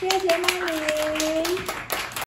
谢谢妈咪